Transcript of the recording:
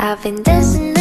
I've been dancing